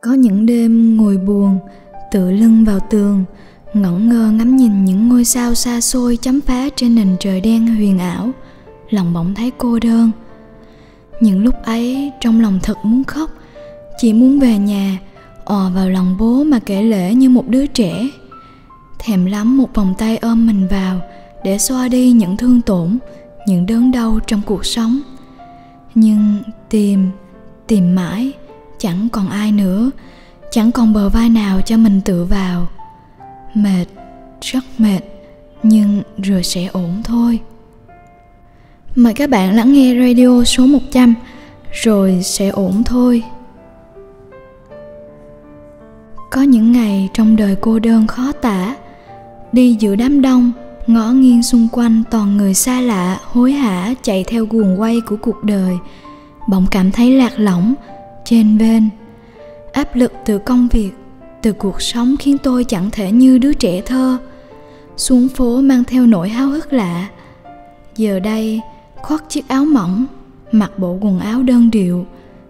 có những đêm ngồi buồn tựa lưng vào tường ngẩn ngơ ngắm nhìn những ngôi sao xa xôi chấm phá trên nền trời đen huyền ảo. Lòng bỗng thấy cô đơn. Những lúc ấy, trong lòng thật muốn khóc, chỉ muốn về nhà, ò vào lòng bố mà kể lể như một đứa trẻ. Thèm lắm một vòng tay ôm mình vào, để xoa đi những thương tổn, những đớn đau trong cuộc sống. Nhưng tìm tìm mãi chẳng còn ai nữa. Chẳng còn bờ vai nào cho mình tựa vào. Mệt, rất mệt, nhưng rồi sẽ ổn thôi. Mời các bạn lắng nghe radio số 100 rồi sẽ ổn thôi. Có những ngày trong đời cô đơn khó tả, đi giữa đám đông ngõ nghiêng xung quanh toàn người xa lạ, hối hả chạy theo guồng quay của cuộc đời. Bỗng cảm thấy lạc lõng trên bên. Áp lực từ công việc, từ cuộc sống khiến tôi chẳng thể như đứa trẻ thơ. Xuống phố mang theo nỗi háo hức lạ. Giờ đây, khoác chiếc áo mỏng, mặc bộ quần áo đơn điệu.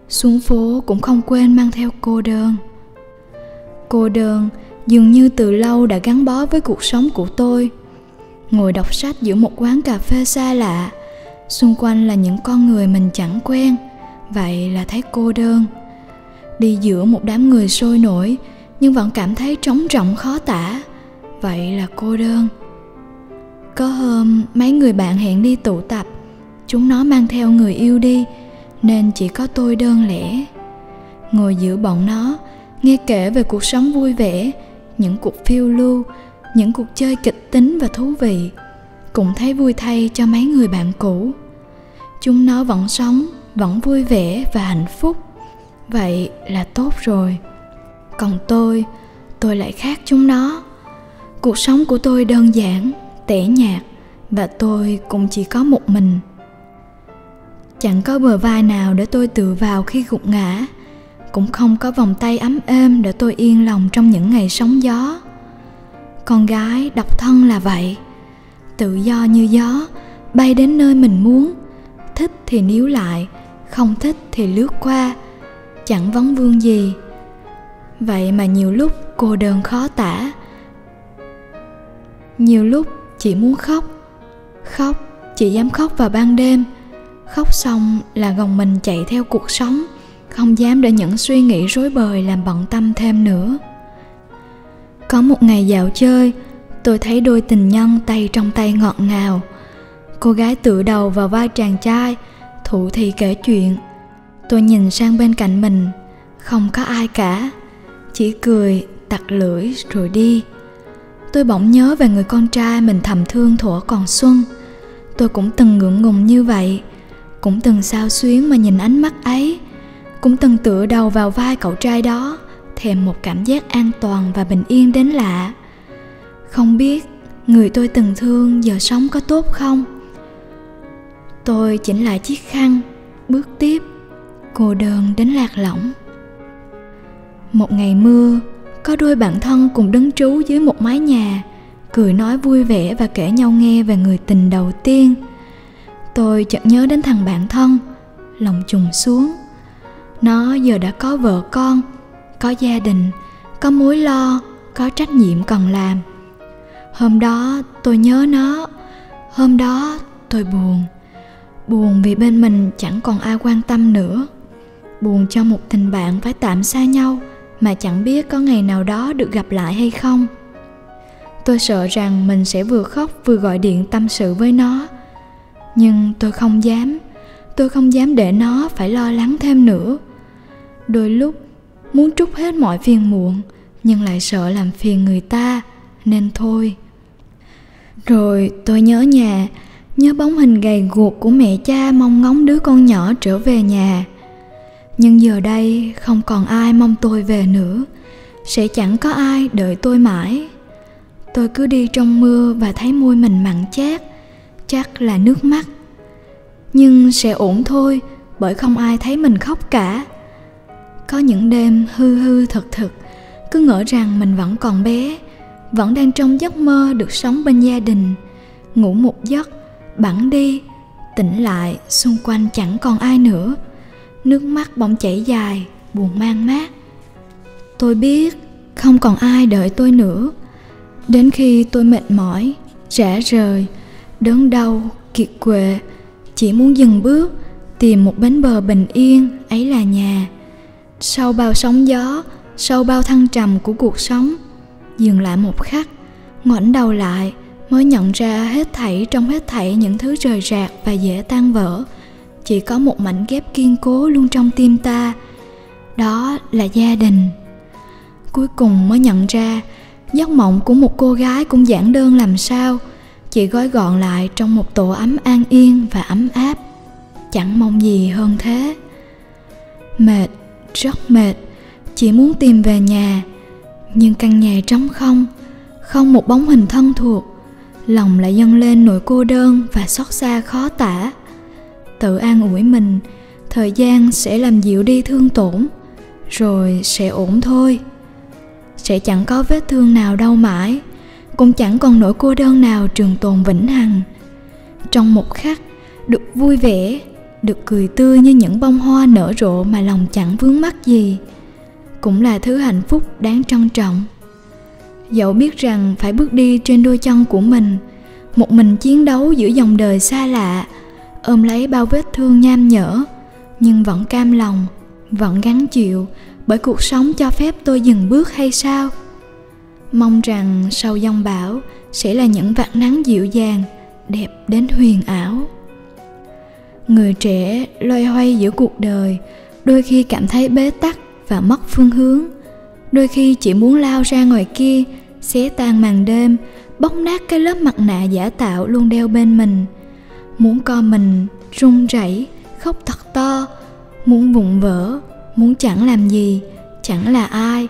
Xuống phố cũng không quên mang theo cô đơn. Cô đơn dường như từ lâu đã gắn bó với cuộc sống của tôi. Ngồi đọc sách giữa một quán cà phê xa lạ, xung quanh là những con người mình chẳng quen vậy là thấy cô đơn. Đi giữa một đám người sôi nổi, nhưng vẫn cảm thấy trống rỗng khó tả. Vậy là cô đơn. Có hôm, mấy người bạn hẹn đi tụ tập. Chúng nó mang theo người yêu đi, nên chỉ có tôi đơn lẻ. Ngồi giữa bọn nó, nghe kể về cuộc sống vui vẻ, những cuộc phiêu lưu, những cuộc chơi kịch tính và thú vị. Cũng thấy vui thay cho mấy người bạn cũ. Chúng nó vẫn sống vẫn vui vẻ và hạnh phúc. Vậy là tốt rồi. Còn tôi tôi lại khác chúng nó. Cuộc sống của tôi đơn giản, tẻ nhạt và tôi cũng chỉ có một mình. Chẳng có bờ vai nào để tôi tựa vào khi gục ngã, cũng không có vòng tay ấm êm để tôi yên lòng trong những ngày sóng gió. Con gái độc thân là vậy. Tự do như gió, bay đến nơi mình muốn, thích thì níu lại không thích thì lướt qua, chẳng vấn vương gì. Vậy mà nhiều lúc cô đơn khó tả. Nhiều lúc chỉ muốn khóc. Khóc, chỉ dám khóc vào ban đêm. Khóc xong là gồng mình chạy theo cuộc sống, không dám để những suy nghĩ rối bời làm bận tâm thêm nữa. Có một ngày dạo chơi, tôi thấy đôi tình nhân tay trong tay ngọt ngào. Cô gái tựa đầu vào vai chàng trai thủ thì kể chuyện. Tôi nhìn sang bên cạnh mình, không có ai cả. Chỉ cười, tặc lưỡi, rồi đi. Tôi bỗng nhớ về người con trai mình thầm thương thuở còn xuân. Tôi cũng từng ngượng ngùng như vậy, cũng từng sao xuyến mà nhìn ánh mắt ấy, cũng từng tựa đầu vào vai cậu trai đó, thèm một cảm giác an toàn và bình yên đến lạ. Không biết người tôi từng thương giờ sống có tốt không? Tôi chỉnh lại chiếc khăn, bước tiếp, cô đơn đến lạc lõng. Một ngày mưa, có đôi bạn thân cùng đứng trú dưới một mái nhà, cười nói vui vẻ và kể nhau nghe về người tình đầu tiên. Tôi chợt nhớ đến thằng bạn thân, lòng trùng xuống. Nó giờ đã có vợ con, có gia đình, có mối lo, có trách nhiệm cần làm. Hôm đó tôi nhớ nó, hôm đó tôi buồn buồn vì bên mình chẳng còn ai quan tâm nữa. Buồn cho một tình bạn phải tạm xa nhau mà chẳng biết có ngày nào đó được gặp lại hay không. Tôi sợ rằng mình sẽ vừa khóc vừa gọi điện tâm sự với nó. Nhưng tôi không dám, tôi không dám để nó phải lo lắng thêm nữa. Đôi lúc muốn trút hết mọi phiền muộn nhưng lại sợ làm phiền người ta, nên thôi. Rồi tôi nhớ nhà nhớ bóng hình gầy guộc của mẹ cha mong ngóng đứa con nhỏ trở về nhà. Nhưng giờ đây không còn ai mong tôi về nữa. Sẽ chẳng có ai đợi tôi mãi. Tôi cứ đi trong mưa và thấy môi mình mặn chát, chắc là nước mắt. Nhưng sẽ ổn thôi, bởi không ai thấy mình khóc cả. Có những đêm hư hư thật thực cứ ngỡ rằng mình vẫn còn bé, vẫn đang trong giấc mơ được sống bên gia đình, ngủ một giấc bẵng đi. Tỉnh lại, xung quanh chẳng còn ai nữa. Nước mắt bỗng chảy dài, buồn mang mát. Tôi biết không còn ai đợi tôi nữa. Đến khi tôi mệt mỏi, rã rời, đớn đau, kiệt quệ, chỉ muốn dừng bước, tìm một bến bờ bình yên, ấy là nhà. Sau bao sóng gió, sau bao thăng trầm của cuộc sống, dừng lại một khắc, ngoảnh đầu lại mới nhận ra hết thảy trong hết thảy những thứ rời rạc và dễ tan vỡ. Chỉ có một mảnh ghép kiên cố luôn trong tim ta, đó là gia đình. Cuối cùng mới nhận ra, giấc mộng của một cô gái cũng giản đơn làm sao, chỉ gói gọn lại trong một tổ ấm an yên và ấm áp. Chẳng mong gì hơn thế. Mệt, rất mệt, chỉ muốn tìm về nhà. Nhưng căn nhà trống không không một bóng hình thân thuộc lòng lại dâng lên nỗi cô đơn và xót xa khó tả. Tự an ủi mình, thời gian sẽ làm dịu đi thương tổn, rồi sẽ ổn thôi. Sẽ chẳng có vết thương nào đau mãi, cũng chẳng còn nỗi cô đơn nào trường tồn vĩnh hằng. Trong một khắc, được vui vẻ, được cười tươi như những bông hoa nở rộ mà lòng chẳng vướng mắc gì, cũng là thứ hạnh phúc đáng trân trọng dẫu biết rằng phải bước đi trên đôi chân của mình, một mình chiến đấu giữa dòng đời xa lạ, ôm lấy bao vết thương nham nhở, nhưng vẫn cam lòng, vẫn gắn chịu bởi cuộc sống cho phép tôi dừng bước hay sao? Mong rằng sau dòng bão sẽ là những vạt nắng dịu dàng, đẹp đến huyền ảo. Người trẻ loay hoay giữa cuộc đời, đôi khi cảm thấy bế tắc và mất phương hướng đôi khi chỉ muốn lao ra ngoài kia, xé tan màn đêm, bóc nát cái lớp mặt nạ giả tạo luôn đeo bên mình. Muốn co mình, run rẩy, khóc thật to. Muốn vụn vỡ, muốn chẳng làm gì, chẳng là ai,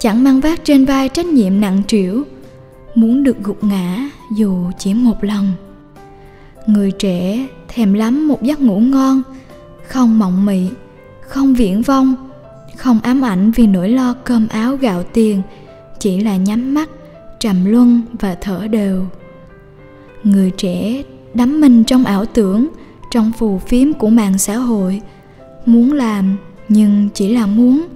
chẳng mang vác trên vai trách nhiệm nặng trĩu. Muốn được gục ngã dù chỉ một lần người trẻ thèm lắm một giấc ngủ ngon, không mộng mị, không viễn vông không ám ảnh vì nỗi lo cơm áo gạo tiền, chỉ là nhắm mắt, trầm luân và thở đều. Người trẻ đắm mình trong ảo tưởng, trong phù phiếm của mạng xã hội. Muốn làm, nhưng chỉ là muốn,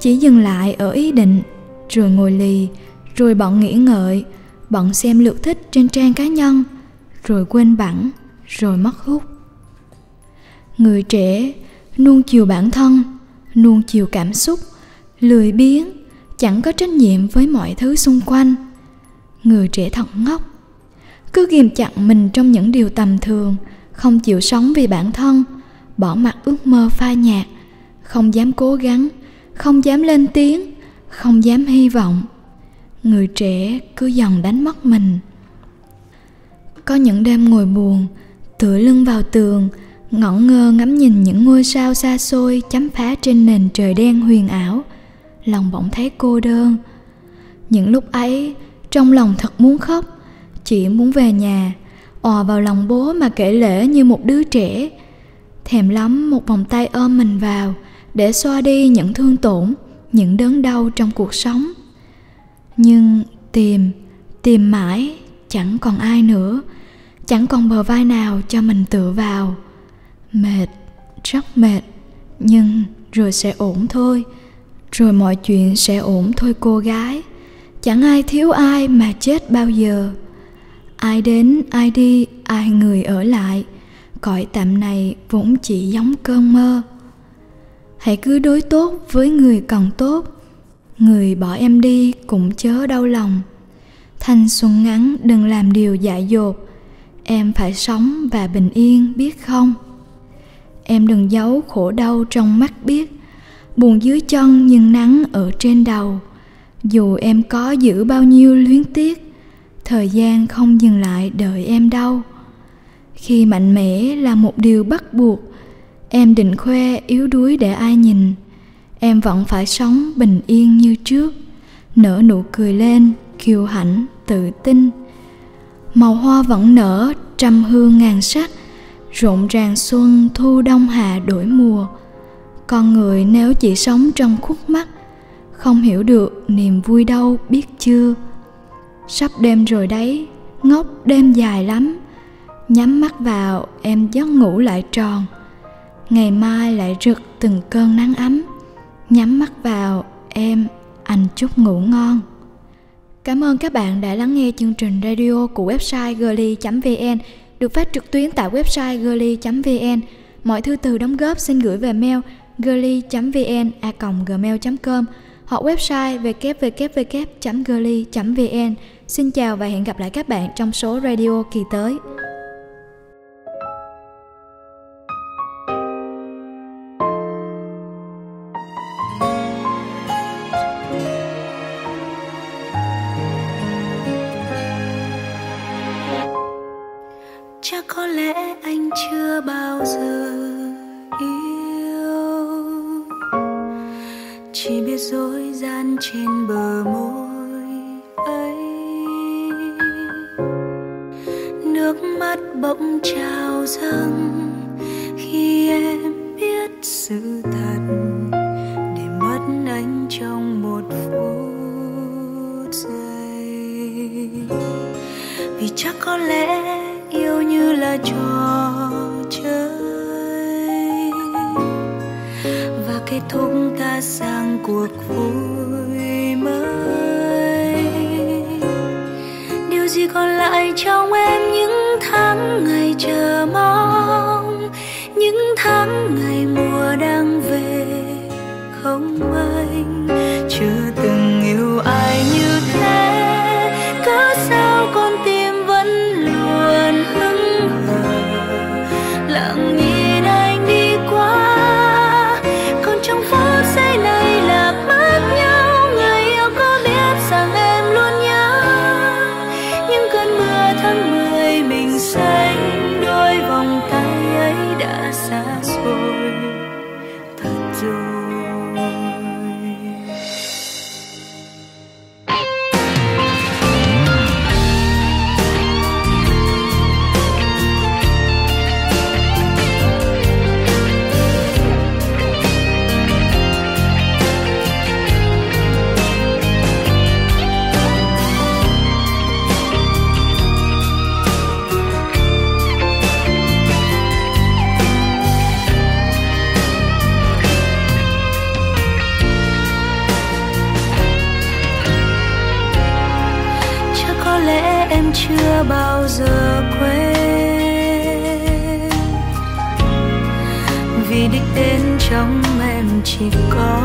chỉ dừng lại ở ý định, rồi ngồi lì, rồi bận nghĩ ngợi, bận xem lượt thích trên trang cá nhân, rồi quên bẵng rồi mất hút. Người trẻ nuông chiều bản thân nuông chiều cảm xúc, lười biếng, chẳng có trách nhiệm với mọi thứ xung quanh. Người trẻ thật ngốc. Cứ ghìm chặt mình trong những điều tầm thường, không chịu sống vì bản thân, bỏ mặc ước mơ pha nhạt, không dám cố gắng, không dám lên tiếng, không dám hy vọng. Người trẻ cứ dần đánh mất mình. Có những đêm ngồi buồn, tựa lưng vào tường ngẩn ngơ ngắm nhìn những ngôi sao xa xôi chấm phá trên nền trời đen huyền ảo. Lòng bỗng thấy cô đơn. Những lúc ấy, trong lòng thật muốn khóc, chỉ muốn về nhà, ò vào lòng bố mà kể lể như một đứa trẻ. Thèm lắm một vòng tay ôm mình vào để xoa đi những thương tổn, những đớn đau trong cuộc sống. Nhưng tìm tìm mãi, chẳng còn ai nữa, chẳng còn bờ vai nào cho mình tựa vào mệt rất mệt, nhưng rồi sẽ ổn thôi. Rồi mọi chuyện sẽ ổn thôi, cô gái. Chẳng ai thiếu ai mà chết bao giờ. Ai đến, ai đi, ai người ở lại. Cõi tạm này vốn chỉ giống cơn mơ. Hãy cứ đối tốt với người còn tốt. Người bỏ em đi cũng chớ đau lòng. Thanh xuân ngắn đừng làm điều dại dột. Em phải sống và bình yên, biết không? Em đừng giấu khổ đau trong mắt biết. Buồn dưới chân nhưng nắng ở trên đầu. Dù em có giữ bao nhiêu luyến tiếc, thời gian không dừng lại đợi em đâu. Khi mạnh mẽ là một điều bắt buộc, em định khoe yếu đuối để ai nhìn. Em vẫn phải sống bình yên như trước, nở nụ cười lên, kiêu hãnh, tự tin. Màu hoa vẫn nở, trăm hương ngàn sắc rộn ràng xuân thu đông hạ đổi mùa. Con người nếu chỉ sống trong khúc mắt không hiểu được niềm vui đâu, biết chưa? Sắp đêm rồi đấy, ngốc đêm dài lắm. Nhắm mắt vào, em giấc ngủ lại tròn. Ngày mai lại rực từng cơn nắng ấm. Nhắm mắt vào, em, anh chúc ngủ ngon. Cảm ơn các bạn đã lắng nghe chương trình radio của website girly vn được phát trực tuyến tại website girly.vn. Mọi thư từ đóng góp xin gửi về mail girly.vn gmail.com hoặc website www.girly.vn. Xin chào và hẹn gặp lại các bạn trong số radio kỳ tới. Anh giờ quên. Vì đích đến trong em chỉ có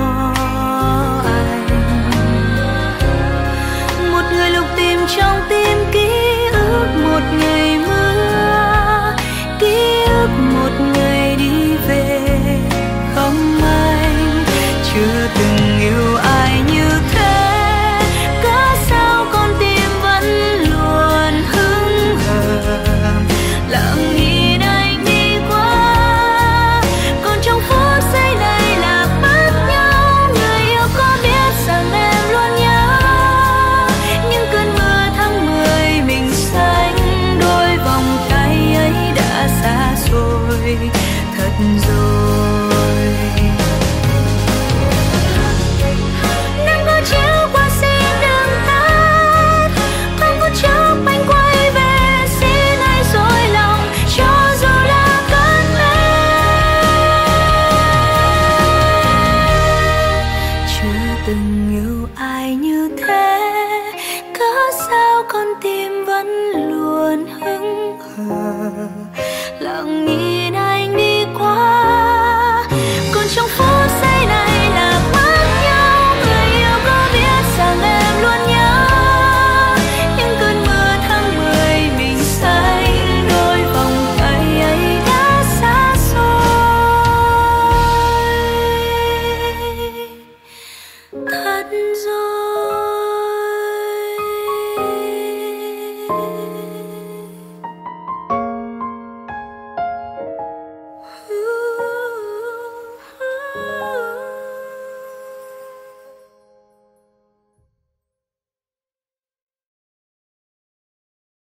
lặng nhìn anh đi qua. Còn trong phố